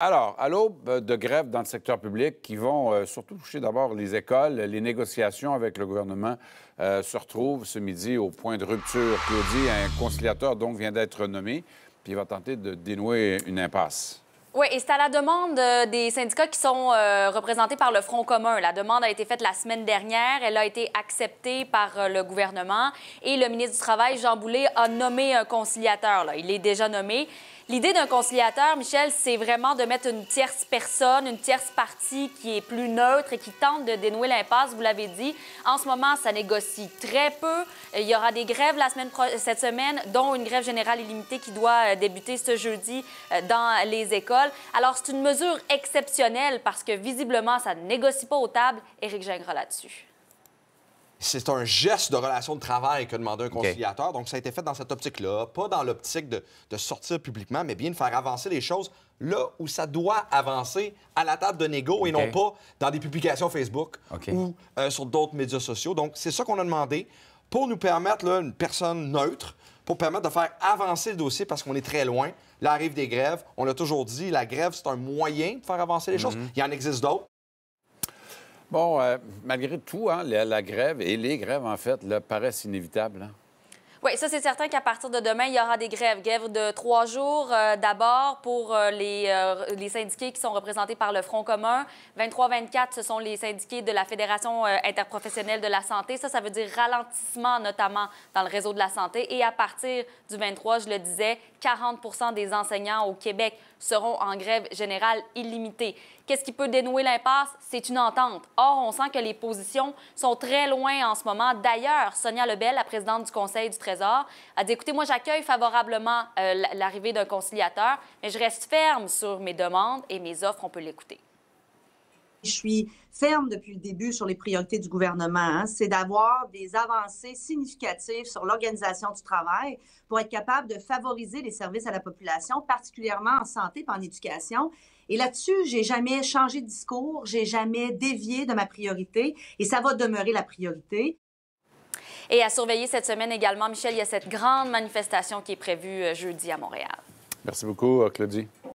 Alors, à l'aube de grèves dans le secteur public qui vont euh, surtout toucher d'abord les écoles, les négociations avec le gouvernement euh, se retrouvent ce midi au point de rupture. Claudie, un conciliateur donc vient d'être nommé, puis il va tenter de dénouer une impasse. Oui, et c'est à la demande euh, des syndicats qui sont représentés par le Front commun. La demande a été faite la semaine dernière. Elle a été acceptée par le gouvernement. Et le ministre du Travail, Jean Boulet, a nommé un conciliateur. Il est déjà nommé. L'idée d'un conciliateur, Michel, c'est vraiment de mettre une tierce personne, une tierce partie qui est plus neutre et qui tente de dénouer l'impasse, vous l'avez dit. En ce moment, ça négocie très peu. Il y aura des grèves la semaine cette semaine, dont une grève générale illimitée qui doit euh, débuter ce jeudi euh, dans les écoles. Alors, c'est une mesure exceptionnelle parce que visiblement, ça ne négocie pas aux tables. Éric Gingras là-dessus c'est un geste de relation de travail que demandait un conciliateur. Donc, ça a été fait dans cette optique-là, pas dans l'optique de, sortir publiquement, mais bien de faire avancer les choses là où ça doit avancer, à la table de négo et non pas dans des publications Facebook ou euh, sur d'autres médias sociaux. Donc, c'est ça qu'on a demandé pour nous permettre, là, une personne neutre, pour permettre de faire avancer le dossier parce qu'on est très loin. Là arrive des grèves. On l'a toujours dit, la grève, c'est un moyen de faire avancer les choses. Mhm. Il y en existe d'autres. Bon, euh, malgré tout, hein, la, grève et les grèves, en fait, là, paraissent inévitables. Hein. Oui, ça, c'est certain qu'à partir de demain, il y aura des grèves. Grèves de trois jours, euh, d'abord pour euh, les, les, syndiqués qui sont représentés par le Front commun. 23-24, ce sont les syndiqués de la Fédération interprofessionnelle de la santé. Ça, ça veut dire ralentissement, notamment dans le réseau de la santé. Et à partir du 23, je le disais, 40% des enseignants au Québec seront en grève générale illimitée. Qu'est-ce qui peut dénouer l'impasse? C'est une entente. Or, on sent que les positions sont très loin en ce moment. D'ailleurs, Sonia Lebel, la présidente du Conseil du Trésor, a dit, écoutez, moi, j'accueille favorablement euh, l'arrivée d'un conciliateur, mais je reste ferme sur mes demandes et mes offres. On peut l'écouter. Je suis ferme depuis le début sur les priorités du gouvernement. Hein. C'est d'avoir des avancées significatives sur l'organisation du travail pour être capable de favoriser les services à la population, particulièrement en santé et en éducation. Et là-dessus, j'ai jamais changé de discours, j'ai jamais dévié de ma priorité et ça va demeurer la priorité. Et à surveiller cette semaine également, Michel, il y a cette grande manifestation qui est prévue euh, jeudi à Montréal. Merci beaucoup, euh, Claudie.